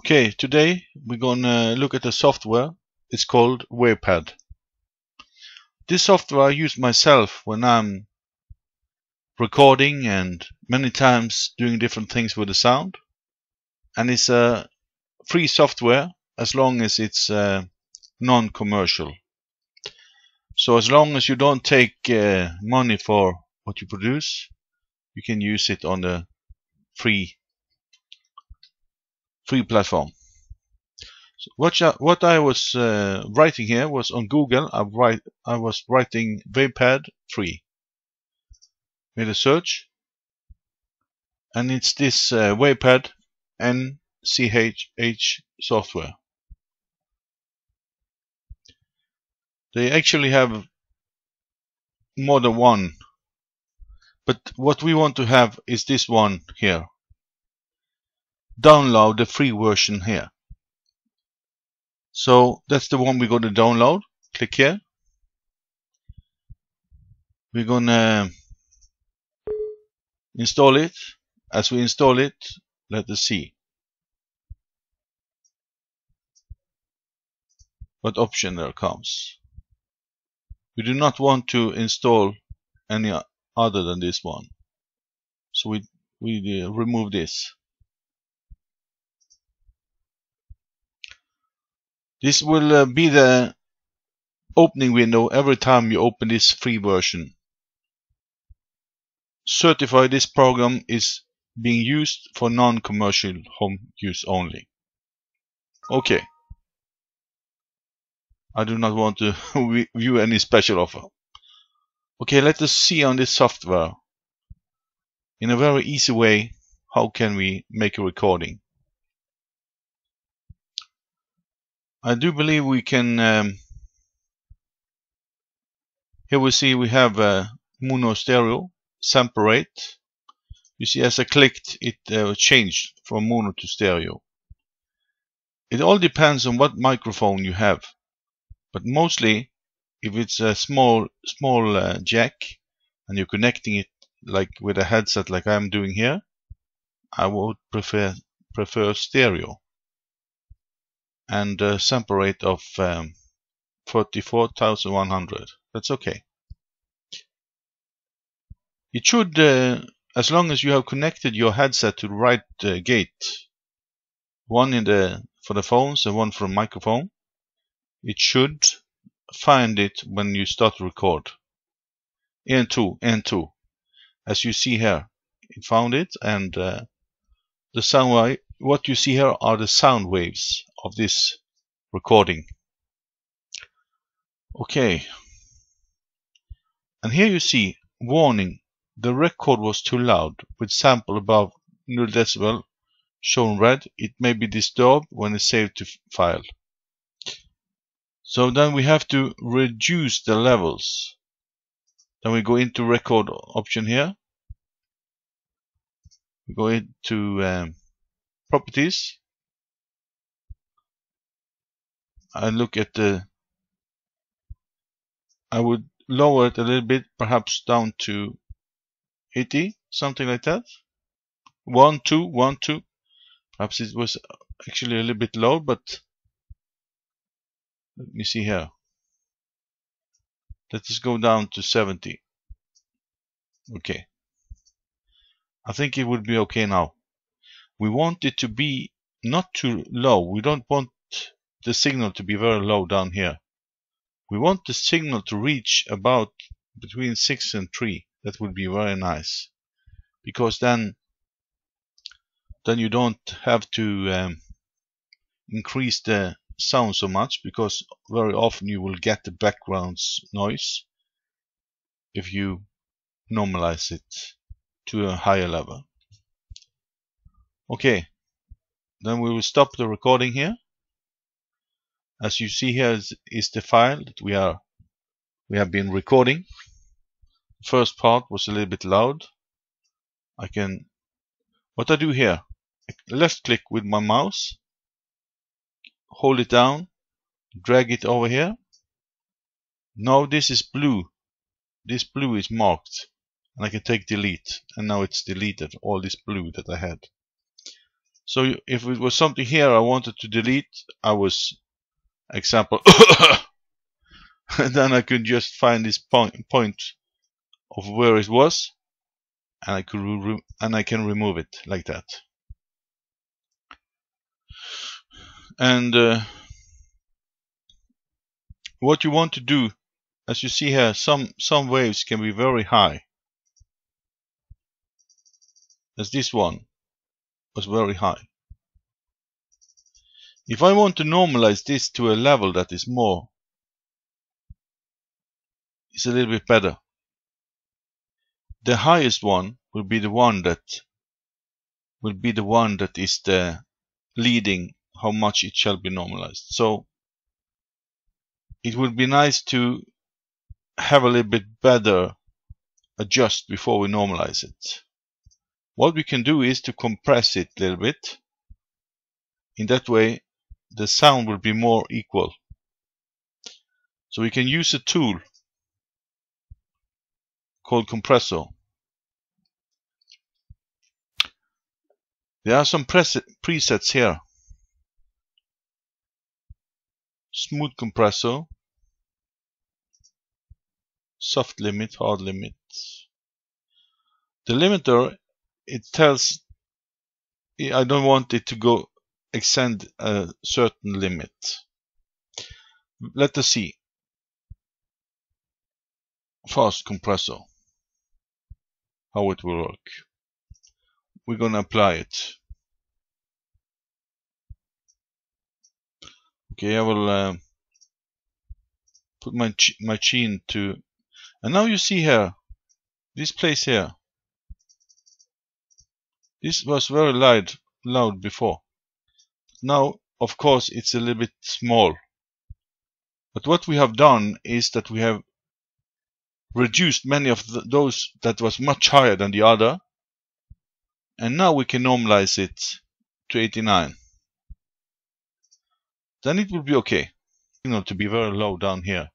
Okay, today we're gonna look at a software. It's called WavePad. This software I use myself when I'm recording and many times doing different things with the sound. And it's a free software as long as it's uh, non-commercial. So as long as you don't take uh, money for what you produce, you can use it on the free free platform. So what, I, what I was uh, writing here was on Google. I write I was writing WavePad free. Made a search, and it's this uh, WavePad NCH software. They actually have more than one, but what we want to have is this one here download the free version here. So that's the one we're going to download. Click here. We're going to install it. As we install it, let us see what option there comes. We do not want to install any other than this one. So we, we uh, remove this. This will uh, be the opening window every time you open this free version. Certify this program is being used for non-commercial home use only. Okay. I do not want to view any special offer. Okay, let us see on this software in a very easy way how can we make a recording. I do believe we can um, here we see we have a mono stereo sample rate you see as I clicked it uh, changed from mono to stereo. It all depends on what microphone you have but mostly if it's a small small uh, jack and you're connecting it like with a headset like I'm doing here I would prefer prefer stereo and a sample rate of um, 44,100. That's okay. It should, uh, as long as you have connected your headset to the right uh, gate, one in the for the phones and one for the microphone, it should find it when you start to record. N2, N2. As you see here, it found it and uh, the sound what you see here are the sound waves of this recording. Okay. And here you see, warning, the record was too loud, with sample above 0 decibel shown red. It may be disturbed when it's saved to file. So then we have to reduce the levels. Then we go into record option here. We go into um, properties I look at the I would lower it a little bit perhaps down to 80 something like that. 1 2 1 2 perhaps it was actually a little bit low but let me see here. Let us go down to 70 okay. I think it would be okay now we want it to be not too low we don't want the signal to be very low down here. We want the signal to reach about between 6 and 3. That would be very nice. Because then then you don't have to um, increase the sound so much because very often you will get the background noise if you normalize it to a higher level. Okay, then we will stop the recording here. As you see here is, is the file that we are we have been recording. First part was a little bit loud. I can what I do here left click with my mouse hold it down drag it over here. Now this is blue. This blue is marked. And I can take delete. And now it's deleted all this blue that I had So if it was something here I wanted to delete, I was example, and then I could just find this point point of where it was, and I could and I can remove it like that. And uh, what you want to do, as you see here, some some waves can be very high, as this one was very high. If I want to normalize this to a level that is more, is a little bit better. The highest one will be the one that will be the one that is the leading how much it shall be normalized. So it would be nice to have a little bit better adjust before we normalize it. What we can do is to compress it a little bit. In that way, the sound will be more equal. So we can use a tool called compressor. There are some presets here. Smooth compressor, soft limit, hard limit. The limiter, it tells I don't want it to go extend a certain limit. Let us see. Fast compressor. How it will work. We're going to apply it. Okay, I will uh, put my my chin to, and now you see here, this place here. This was very loud, loud before. Now, of course, it's a little bit small. But what we have done is that we have reduced many of the, those that was much higher than the other. And now we can normalize it to 89. Then it will be okay. Signal to be very low down here.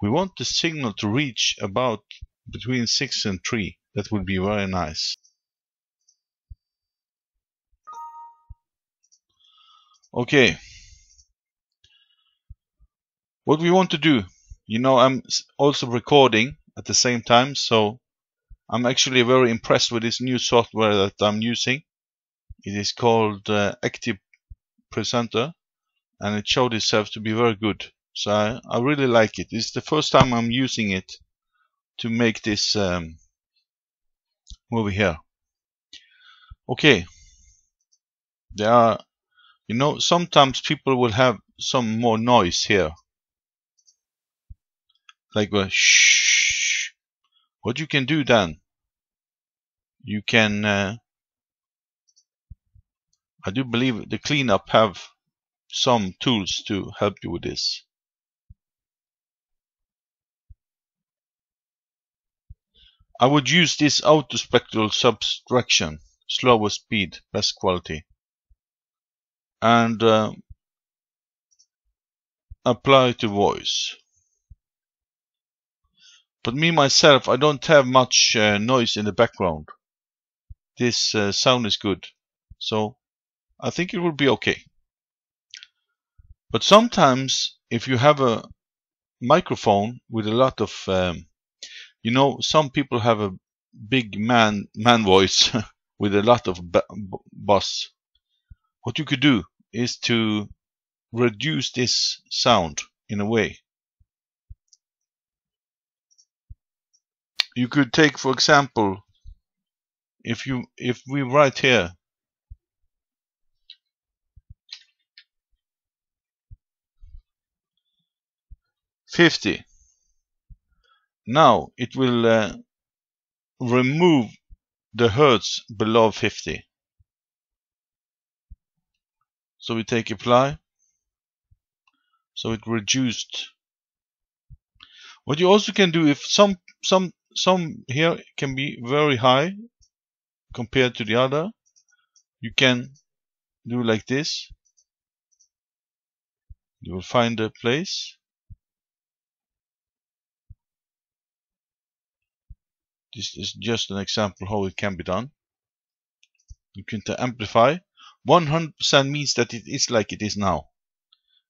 We want the signal to reach about between 6 and 3. That would be very nice. Okay. What we want to do, you know, I'm also recording at the same time, so I'm actually very impressed with this new software that I'm using. It is called uh, Active Presenter, and it showed itself to be very good. So I, I really like it. It's the first time I'm using it to make this um, movie here. Okay. There are you know, sometimes people will have some more noise here. Like a shh. What you can do then, you can, uh, I do believe the cleanup have some tools to help you with this. I would use this autospectral subtraction, slower speed, best quality and uh, apply to voice. But me myself, I don't have much uh, noise in the background. This uh, sound is good, so I think it will be okay. But sometimes, if you have a microphone with a lot of, um, you know, some people have a big man man voice with a lot of bass. What you could do is to reduce this sound in a way. You could take, for example, if you if we write here fifty, now it will uh, remove the hertz below 50 so we take apply. So it reduced. What you also can do if some some some here can be very high compared to the other, you can do like this. You will find a place. This is just an example how it can be done. You can amplify 100% means that it is like it is now.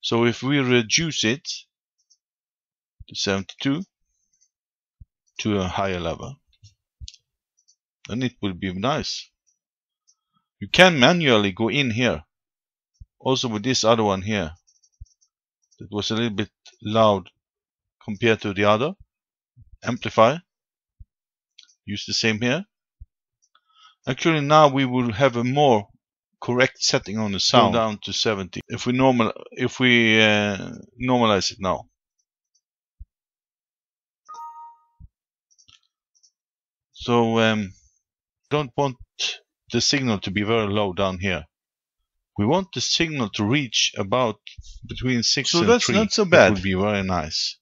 So if we reduce it to 72 to a higher level, then it will be nice. You can manually go in here. Also with this other one here. It was a little bit loud compared to the other. Amplify. Use the same here. Actually now we will have a more correct setting on the sound down to 70 if we normal if we uh, normalize it now. So um, don't want the signal to be very low down here. We want the signal to reach about between 6 So and that's 3 not so bad. would be very nice.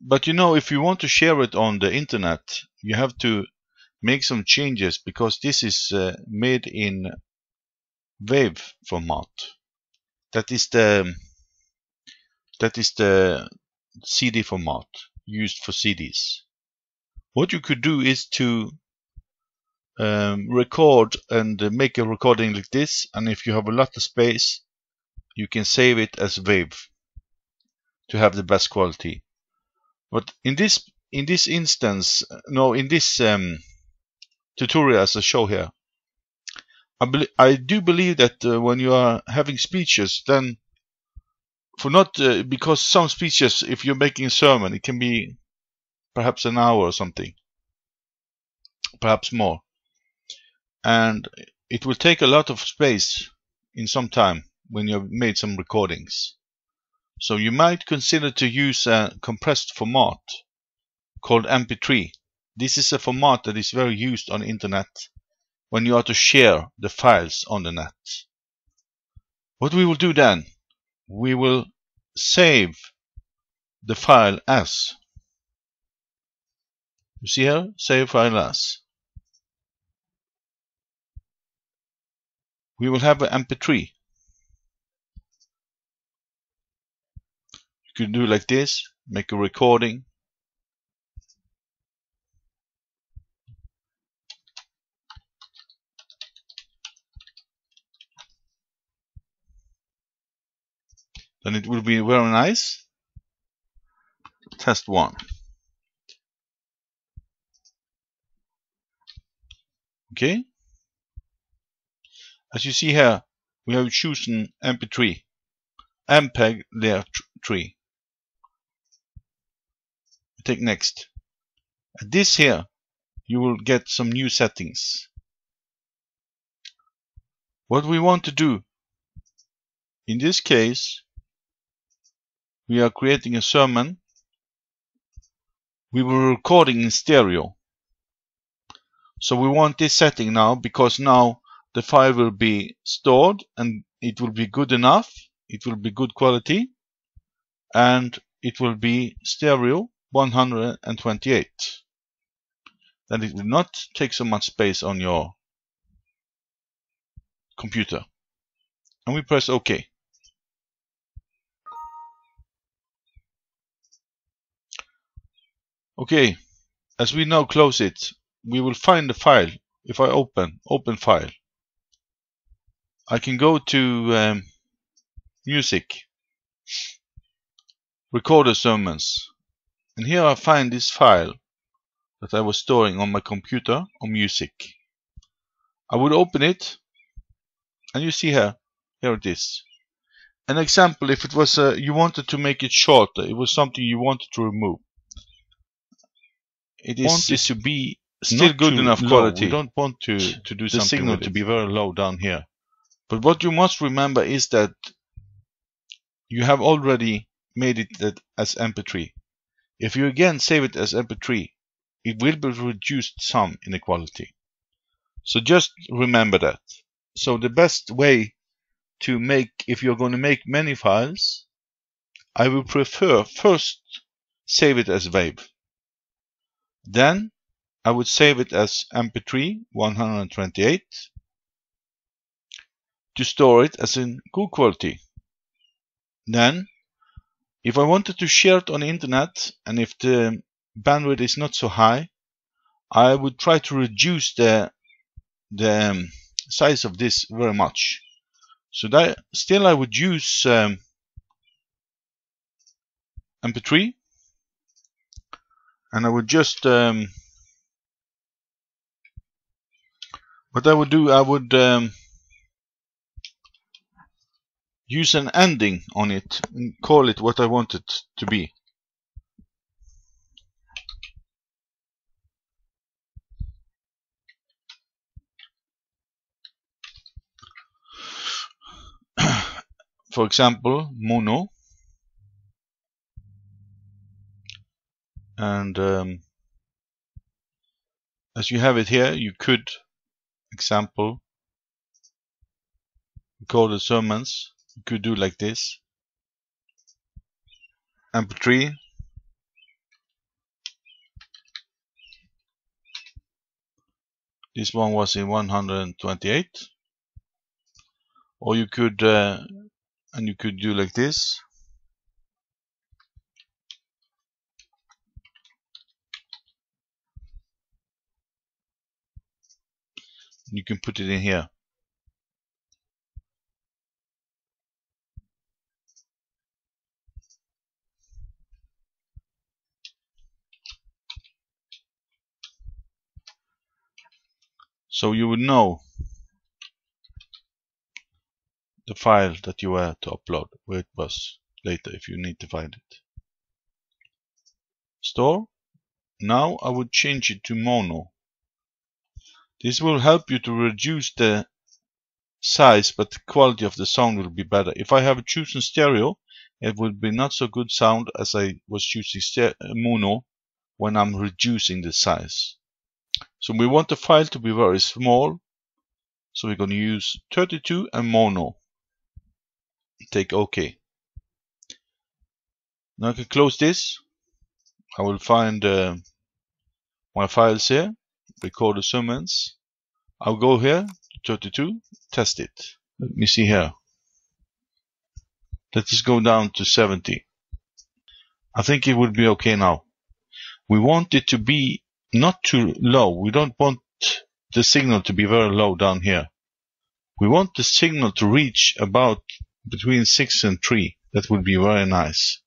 But you know if you want to share it on the internet you have to make some changes because this is uh, made in wave format. That is the that is the CD format used for CDs what you could do is to um, record and uh, make a recording like this and if you have a lot of space you can save it as wave to have the best quality. But in this in this instance no in this um, tutorial as I show here. I, I do believe that uh, when you are having speeches, then for not uh, because some speeches, if you're making a sermon, it can be perhaps an hour or something, perhaps more, and it will take a lot of space in some time when you've made some recordings. So you might consider to use a compressed format called MP3 this is a format that is very used on the internet when you are to share the files on the net. What we will do then, we will save the file as. You see here, save file as. We will have an MP3. You can do like this, make a recording, then it will be very nice. Test 1. Okay. As you see here, we have chosen MP3, MPEG layer 3. Take next. At this here, you will get some new settings. What we want to do, in this case, we are creating a sermon. We were recording in stereo. So we want this setting now because now the file will be stored and it will be good enough. It will be good quality and it will be stereo 128. Then it will not take so much space on your computer. And we press OK. Okay, as we now close it, we will find the file. If I open, open file, I can go to um, music, recorder sermons, and here I find this file that I was storing on my computer on music. I would open it, and you see here, here it is. An example, if it was uh, you wanted to make it shorter, it was something you wanted to remove it is want it to be still good enough low. quality. We don't want to, to do the signal to be very low down here. But what you must remember is that you have already made it as MP3. If you again save it as MP3, it will be reduced some in the quality. So just remember that. So the best way to make, if you're going to make many files, I will prefer first save it as WAV. Then I would save it as MP3 128 to store it as in good quality. Then, if I wanted to share it on the internet and if the bandwidth is not so high, I would try to reduce the the um, size of this very much. So that still I would use um, MP3 and I would just um, what I would do I would um, use an ending on it and call it what I want it to be. For example, mono and um, as you have it here you could example call the sermons you could do like this. Mp3 this one was in 128 or you could uh, and you could do like this you can put it in here. So you would know the file that you were to upload where it was later if you need to find it. Store. Now I would change it to mono this will help you to reduce the size, but the quality of the sound will be better. If I have chosen stereo, it will be not so good sound as I was choosing mono when I'm reducing the size. So we want the file to be very small. So we're going to use 32 and mono. Take OK. Now I can close this. I will find uh, my files here record the summons. I'll go here, 32, test it. Let me see here. Let us go down to 70. I think it would be okay now. We want it to be not too low. We don't want the signal to be very low down here. We want the signal to reach about between 6 and 3. That would be very nice.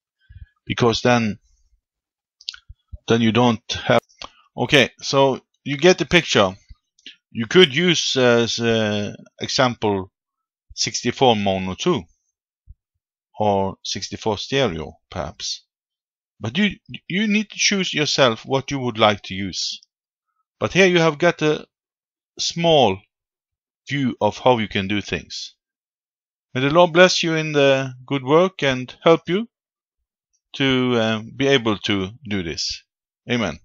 Because then, then you don't have... Okay, so you get the picture. You could use as uh, example 64 mono 2 or 64 stereo perhaps. But you you need to choose yourself what you would like to use. But here you have got a small view of how you can do things. May the Lord bless you in the good work and help you to um, be able to do this. Amen.